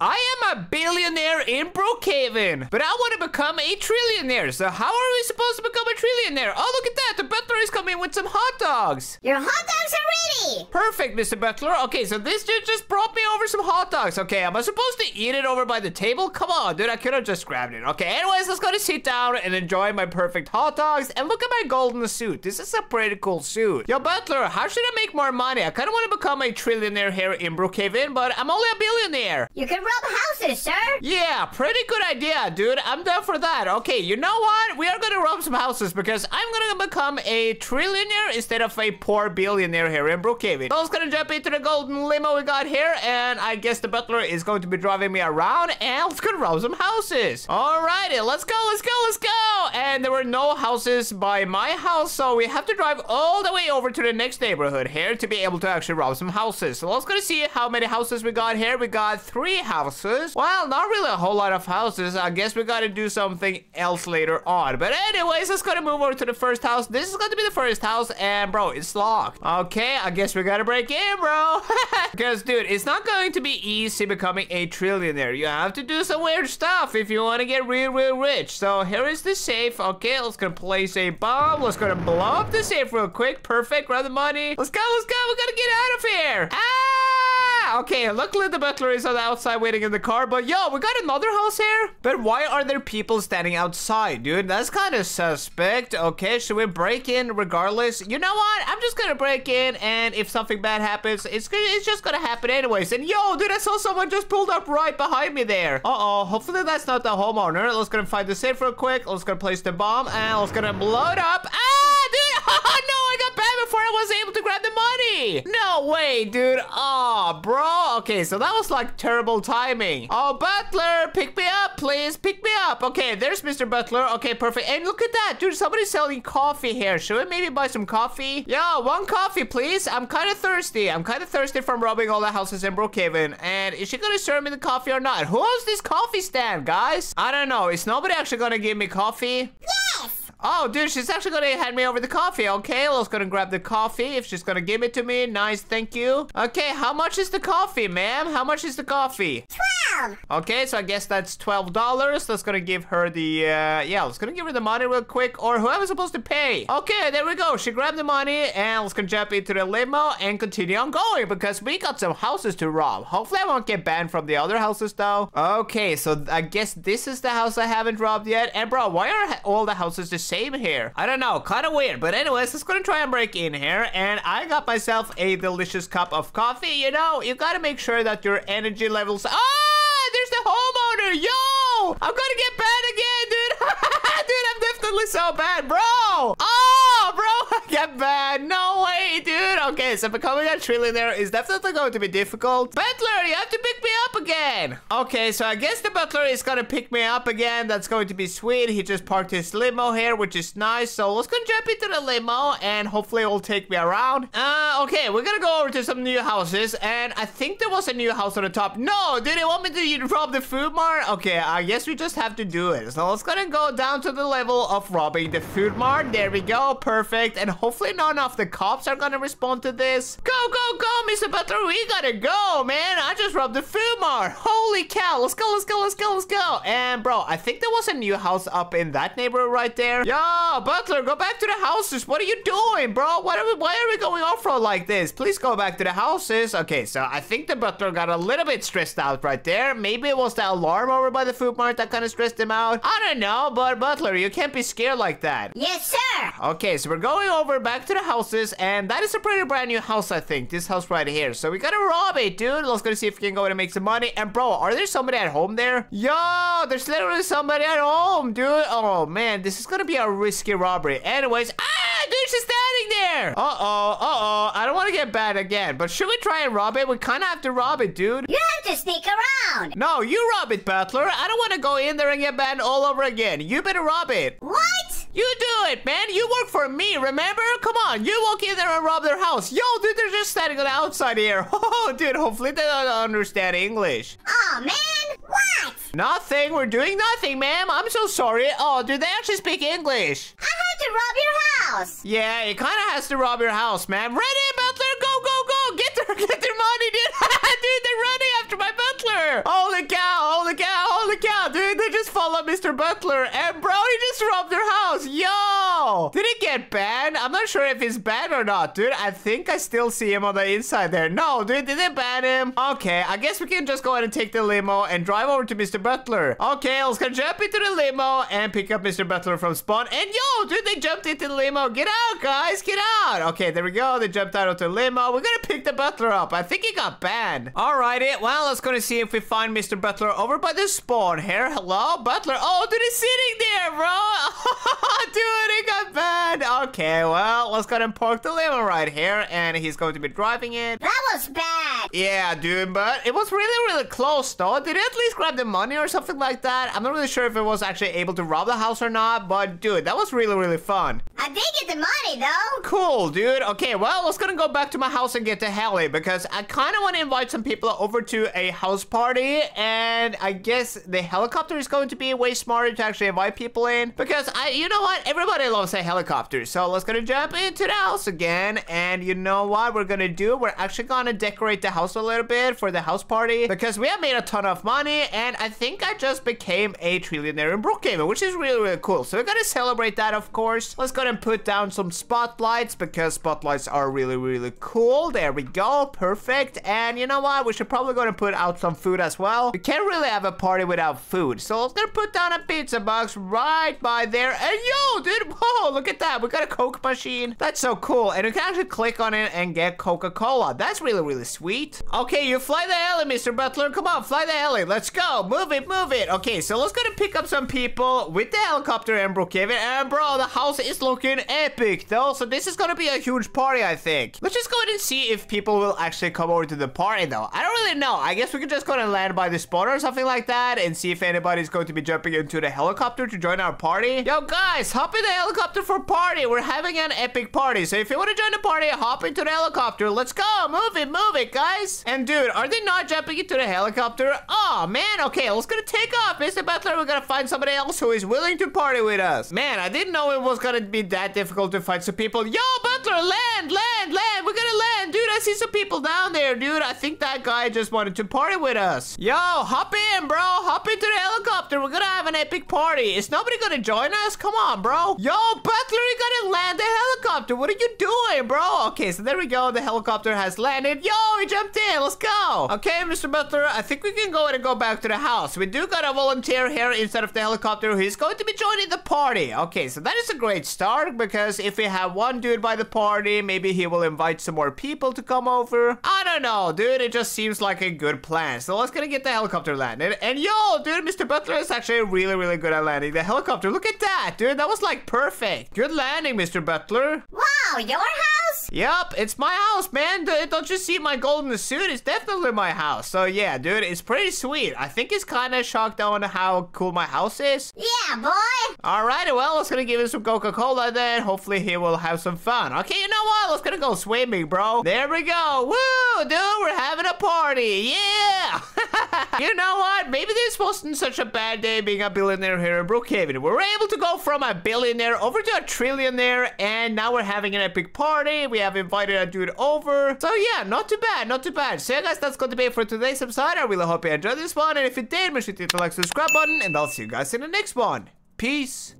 I am a billionaire in Brookhaven, but I want to become a trillionaire. So how are we supposed to become a trillionaire? Oh, look at that. The butler is coming with some hot dogs. Your hot dogs are ready. Perfect, Mr. Butler. Okay, so this dude just brought me over some hot dogs. Okay, am I supposed to eat it over by the table? Come on, dude. I could have just grabbed it. Okay, anyways, let's go to sit down and enjoy my perfect hot dogs. And look at my golden suit. This is a pretty cool suit. Yo, Butler, how should I make more money? I kind of want to become a trillionaire here in Brookhaven, but I'm only a billionaire. You can houses, sir. Yeah, pretty good idea, dude. I'm down for that. Okay, you know what? We are gonna rob some houses because I'm gonna become a trillionaire instead of a poor billionaire here in Brookhaven. So I was gonna jump into the golden limo we got here, and I guess the butler is going to be driving me around, and let's go rob some houses. Alrighty, let's go, let's go, let's go. And there were no houses by my house, so we have to drive all the way over to the next neighborhood here to be able to actually rob some houses. So let's go see how many houses we got here. We got three houses. Well, not really a whole lot of houses. I guess we gotta do something else later on. But anyways, let's go to move over to the first house. This is to be the first house, and bro, it's locked. Okay, I guess we gotta break in, bro. because, dude, it's not going to be easy becoming a trillionaire. You have to do some weird stuff if you want to get real, real rich. So here is the safe. Okay, let's gonna place a bomb. Let's gonna blow up the safe real quick. Perfect. Grab the money. Let's go, let's go. We gotta get out of here. Ah! Okay, luckily the butler is on the outside waiting in the car. But yo, we got another house here. But why are there people standing outside, dude? That's kind of suspect. Okay, should we break in regardless? You know what? I'm just gonna break in, and if something bad happens, it's it's just gonna happen anyways. And yo, dude, I saw someone just pulled up right behind me there. Uh-oh, hopefully that's not the homeowner. Let's gonna find the safe real quick. Let's gonna place the bomb, and let's gonna blow it up. Ah, dude! Oh, no, I was able to grab the money. No way, dude. Oh, bro. Okay, so that was like terrible timing. Oh, Butler, pick me up, please. Pick me up. Okay, there's Mr. Butler. Okay, perfect. And look at that, dude. Somebody's selling coffee here. Should we maybe buy some coffee? Yeah, one coffee, please. I'm kind of thirsty. I'm kind of thirsty from robbing all the houses in Brookhaven. And is she gonna serve me the coffee or not? Who owns this coffee stand, guys? I don't know. Is nobody actually gonna give me coffee? Yes. Oh, dude, she's actually gonna hand me over the coffee. Okay, let's gonna grab the coffee if she's gonna give it to me. Nice, thank you. Okay, how much is the coffee, ma'am? How much is the coffee? Twelve. Okay, so I guess that's $12. Let's gonna give her the, uh, yeah, let's gonna give her the money real quick, or whoever's supposed to pay. Okay, there we go. She grabbed the money, and let's gonna jump into the limo and continue on going, because we got some houses to rob. Hopefully I won't get banned from the other houses, though. Okay, so I guess this is the house I haven't robbed yet. And bro, why are all the houses the same here? I don't know, kind of weird. But anyways, let's gonna try and break in here, and I got myself a delicious cup of coffee. You know, you gotta make sure that your energy levels... Ah, there's the homeowner. Yo, I'm gonna get bad again, dude. dude, I'm definitely so bad, bro. Oh, so becoming a trillionaire is definitely going to be difficult. Butler, you have to pick me up again. Okay, so I guess the butler is gonna pick me up again. That's going to be sweet. He just parked his limo here, which is nice. So let's go jump into the limo and hopefully it will take me around. Uh, okay, we're gonna go over to some new houses and I think there was a new house on the top. No, did they want me to rob the food mart? Okay, I guess we just have to do it. So let's gonna go down to the level of robbing the food mart. There we go, perfect. And hopefully none of the cops are gonna respond to this. Go, go, go, Mr. Butler, we gotta go, man. I just robbed the food mart. Holy cow, let's go, let's go, let's go, let's go. And bro, I think there was a new house up in that neighborhood right there. Yo, Butler, go back to the houses. What are you doing, bro? Why are we, why are we going off road like this? Please go back to the houses. Okay, so I think the Butler got a little bit stressed out right there. Maybe it was the alarm over by the food mart that kind of stressed him out. I don't know, but Butler, you can't be scared like that. Yes, sir. Okay, so we're going over back to the houses, and that is a pretty brand new house, I think. This house right here. So we gotta rob it, dude. Let's go see if we can go in and make some money. And bro, are there somebody at home there? Yo, there's literally somebody at home, dude. Oh man, this is gonna be a risky robbery. Anyways, ah, dude, she's standing there. Uh-oh, uh-oh. I don't want to get bad again, but should we try and rob it? We kind of have to rob it, dude. You have to sneak around. No, you rob it, Butler. I don't want to go in there and get banned all over again. You better rob it. What? You do it, man. You work for me, remember? Come on, you walk in there and rob their house. Yo, dude, they're just standing on the outside here. Oh, dude, hopefully they don't understand English. Oh, man. What? Nothing. We're doing nothing, ma'am. I'm so sorry. Oh, dude, they actually speak English? I had to rob your house. Yeah, it kind of has to rob your house, ma'am. Ready, Butler? Go, go, go. Get their, get their money, dude. dude, they're running after my Butler. Holy cow, holy cow, holy cow, dude. They just followed Mr. Butler. Their house. Yo. Did he get banned? I'm not sure if he's banned or not, dude. I think I still see him on the inside there. No, dude, did they ban him? Okay, I guess we can just go ahead and take the limo and drive over to Mr. Butler. Okay, let's go jump into the limo and pick up Mr. Butler from spawn. And yo, dude, they jumped into the limo. Get out, guys, get out. Okay, there we go. They jumped out of the limo. We're gonna pick the Butler up. I think he got banned. Alrighty, well, let's go to see if we find Mr. Butler over by the spawn here. Hello, Butler. Oh, dude, he's sitting there, bro. dude, he got banned. Okay, well, let's go ahead and park the limo right here. And he's going to be driving it. That was bad. Yeah, dude, but it was really, really close, though. Did he at least grab the money or something like that? I'm not really sure if it was actually able to rob the house or not, but dude, that was really, really fun. I did get the money though. Cool, dude. Okay, well, let's gonna go back to my house and get to heli because I kind of want to invite some people over to a house party, and I guess the helicopter is going to be way smarter to actually invite people in because I, you know what, everybody loves a helicopter. So let's gonna jump into the house again, and you know what we're gonna do? We're actually gonna decorate the house a little bit for the house party because we have made a ton of money, and I think I just became a trillionaire in Brookhaven, which is really, really cool. So we're gonna celebrate that, of course. Let's go ahead and put down some spotlights because spotlights are really, really cool. There we go. Perfect. And you know what? We should probably go and put out some food as well. We can't really have a party without food. So let's gonna put down a pizza box right by there. And yo, dude, whoa, look at that. We got a Coke machine. That's so cool. And you can actually click on it and get Coca-Cola. That's really, really sweet. Okay, you fly the heli, Mr. Butler. Come on, fly the heli. Let's go. Move it, move it. Okay, so let's go to pick up some people with the helicopter in Brookhaven. And bro, the house is looking epic though. So this is gonna be a huge party, I think. Let's just go ahead and see if people will actually come over to the party though. I don't really know. I guess we could just go and land by the spawn or something like that and see if anybody's going to be jumping into the helicopter to join our party. Yo guys, hop in the helicopter for party. We're having an epic party. So if you want to join the party, hop into the helicopter. Let's go. Move it, move it, guys. And dude, are they not jumping into the helicopter? Oh man, okay, let's gonna take off. Mr. Butler, we're gonna find somebody else who is willing to party with us. Man, I didn't know it was gonna be that difficult to find some people. Yo, Butler, land, land, land. We're gonna land. Dude, I see some people down there, dude. I think that guy just wanted to party with us. Yo, hop in, bro. Hop into the helicopter. We're gonna have an epic party. Is nobody gonna join us? Come on, bro. Yo, Butler, you gotta land the helicopter. What are you doing, bro? Okay, so there we go. The helicopter has landed. Yo, we jumped in. Let's go. Okay, Mr. Butler, I think we can go ahead and go back to the house. We do got a volunteer here instead of the helicopter who's going to be joining the party. Okay, so that is a great start because if we have one dude by the party, maybe he will invite some more people to come over. Don't know, dude. It just seems like a good plan. So let's gonna get the helicopter landed. And yo, dude, Mr. Butler is actually really, really good at landing the helicopter. Look at that, dude. That was like perfect. Good landing, Mr. Butler. Wow, your house? Yep, it's my house, man. Don't you see my golden suit? It's definitely my house. So yeah, dude, it's pretty sweet. I think he's kind of shocked on how cool my house is. Yeah, boy. All right, well, let's gonna give him some Coca-Cola then. Hopefully he will have some fun. Okay, you know what? Let's gonna go swimming, bro. There we go. Woo, dude, we're having a party. Yeah. you know what? Maybe this wasn't such a bad day being a billionaire here in Brookhaven. We were able to go from a billionaire over to a trillionaire, and now we're having an epic party. We have invited a dude over. So yeah, not too bad, not too bad. So yeah, guys, that's going to be it for today's episode. I really hope you enjoyed this one, and if you did, make sure to hit the like, subscribe button, and I'll see you guys in the next one. Peace.